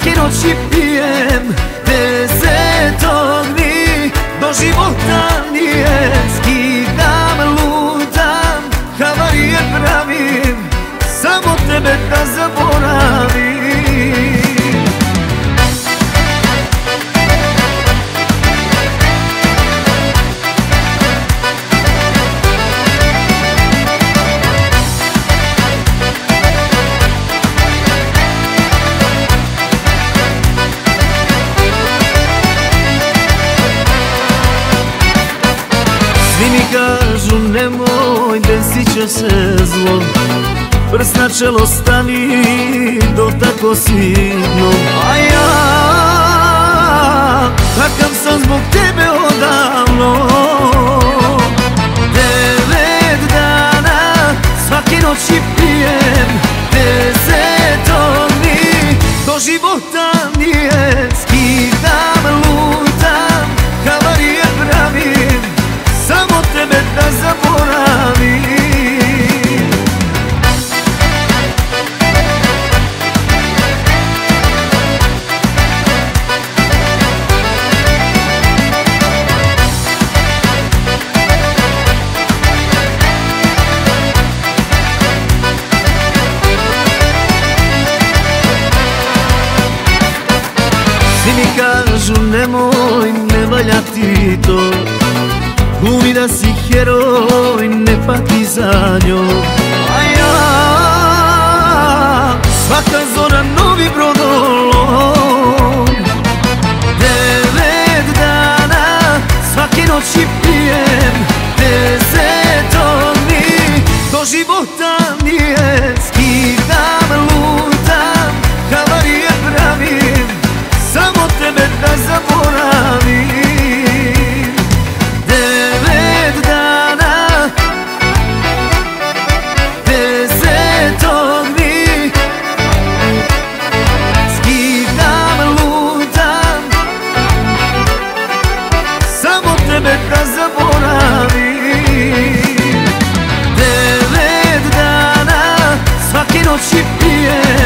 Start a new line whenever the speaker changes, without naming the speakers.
noći pijem Desetog dni. Do života nije Skidam, lutam, havarije pravim. Samo tebe da zaboravim Svi mi kažu nemoj, desit će se zlo. Prst na čelo stavi, do tako sitno. A ja, takav sam zbog tebe odavno. Devet dana, svaki noći pijem Deseto dni, do života kažu nemoj, ne valja ti to. Glumi da si heroj, ne pati za njom się pije.